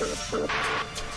you